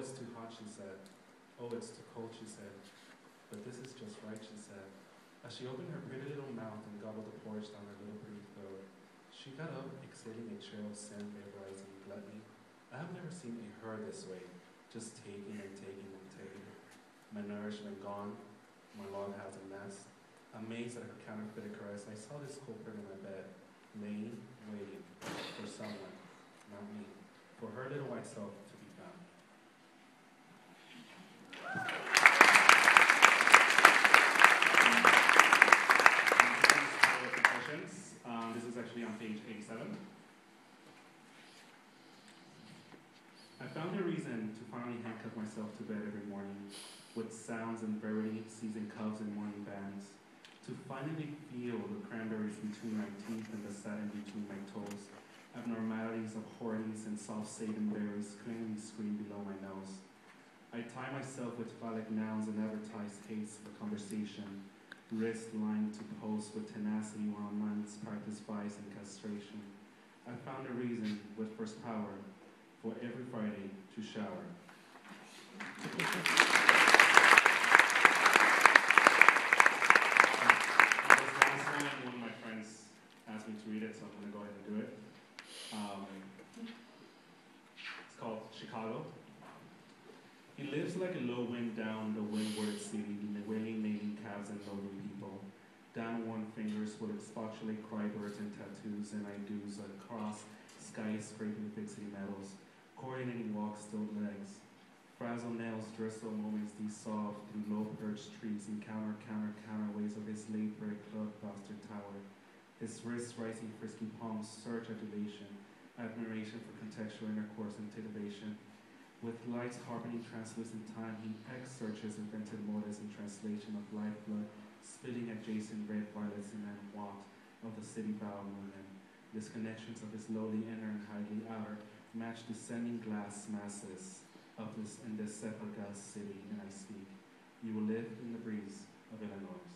it's too hot, she said. Oh, it's too cold, she said. But this is just right, she said. As she opened her pretty little mouth and gobbled the porridge down her little pretty throat, she got up, exhaling a trail of vaporizing gluttony. I have never seen a her this way, just taking and taking and taking. My nourishment gone, my log has a mess. Amazed at her counterfeited caress, I saw this culprit in my bed, laying, waiting for someone, not me, for her little white self to be found. Um, this is actually on page 87. I found a reason to finally handcuff myself to bed every morning with sounds and verity, seizing cuffs and morning bands. To finally feel the cranberries between my teeth and the satin between my toes. Abnormalities of hornies and soft Satan berries clearly scream below my nose. I tie myself with phallic nouns and advertise haste for conversation. Wrist lined to post with tenacity while months practice vice and castration. I found a reason with first power for every Friday to shower. To read it, so I'm going to go ahead and do it. Um, it's called Chicago. He lives like a low wind down the windward fingers will expostulate crybirds and tattoos and I do's across skyscraping city metals, coordinating walks, still legs. Frazzle nails, drizzle moments dissolve through low perched trees, encounter counter, counter, counter counterways of his late brick club plastered tower. His wrists rising frisky palms search adulation, admiration for contextual intercourse and titillation. With lights harping translucent time, he X searches invented motives and translation of lifeblood, spitting adjacent red violets in an watt of the city bowel movement. Disconnections of his lowly inner and highly outer match descending glass masses of this in this sepulchral city, and I speak. You will live in the breeze of Illinois.